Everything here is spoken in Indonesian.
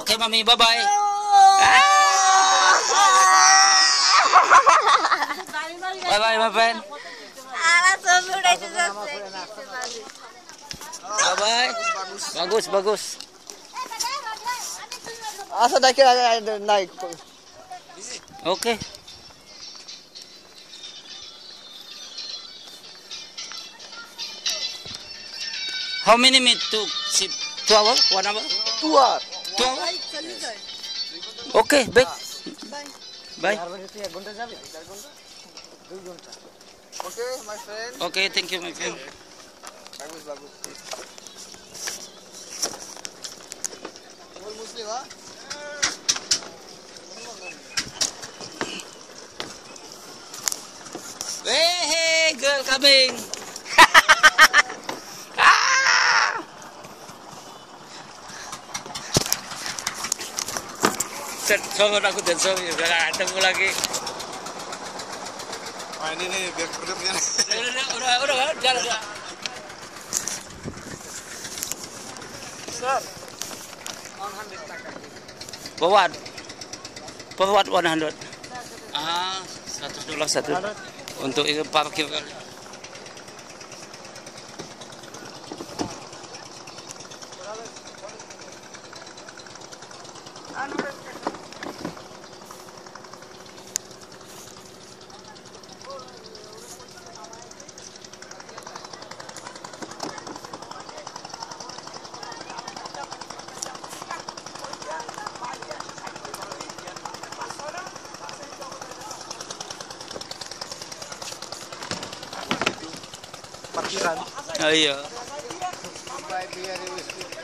Okay, mami, bye-bye. Bye-bye, my friend. Bye-bye. Bagus, bagus. Asa dah kira ada naik. Okay. How many minutes to? Two hours? One hour? Two hours? Okay, back. Bye. Okay, my friend. Okay, thank you, my friend. Bagus, bagus. Kamu Muslim ah? Hey, hey, girl coming. Set, aku dan sombong udah gak ketemu lagi. Oh, ini nih biar kedupnya. Udah, udah, udah, udah, udah, jalan, jalan. Sir. Bawat. Bawat 100. Ah, 100 dolar satu. Untuk itu parkir kali. Parkiran. Oh iya. Whiskey.